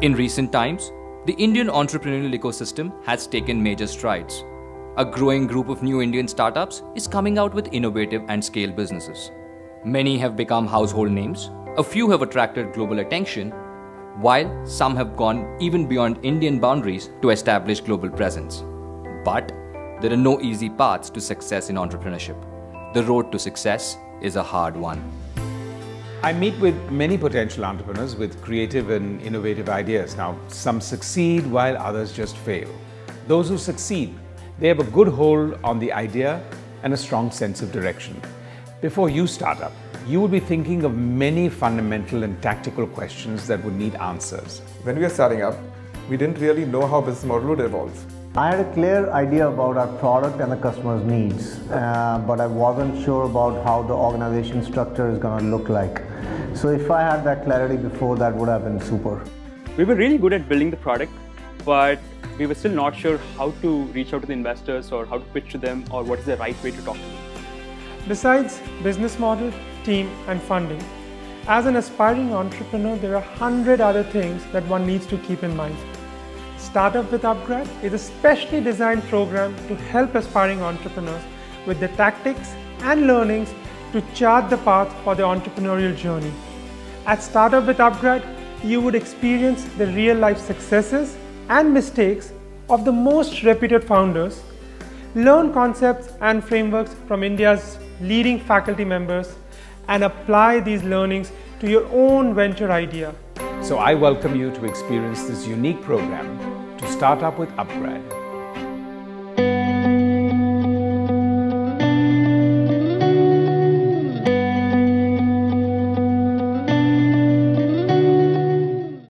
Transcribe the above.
In recent times, the Indian entrepreneurial ecosystem has taken major strides. A growing group of new Indian startups is coming out with innovative and scale businesses. Many have become household names, a few have attracted global attention, while some have gone even beyond Indian boundaries to establish global presence. But there are no easy paths to success in entrepreneurship. The road to success is a hard one. I meet with many potential entrepreneurs with creative and innovative ideas. Now, some succeed while others just fail. Those who succeed, they have a good hold on the idea and a strong sense of direction. Before you start up, you will be thinking of many fundamental and tactical questions that would need answers. When we were starting up, we didn't really know how business model would evolve. I had a clear idea about our product and the customer's needs, uh, but I wasn't sure about how the organization structure is going to look like. So if I had that clarity before, that would have been super. We were really good at building the product, but we were still not sure how to reach out to the investors or how to pitch to them or what is the right way to talk to them. Besides business model, team, and funding, as an aspiring entrepreneur, there are 100 other things that one needs to keep in mind. Startup with Upgrad is a specially designed program to help aspiring entrepreneurs with the tactics and learnings to chart the path for the entrepreneurial journey. At Startup with Upgrad, you would experience the real life successes and mistakes of the most reputed founders, learn concepts and frameworks from India's leading faculty members, and apply these learnings to your own venture idea. So I welcome you to experience this unique program to start up with Upgrad.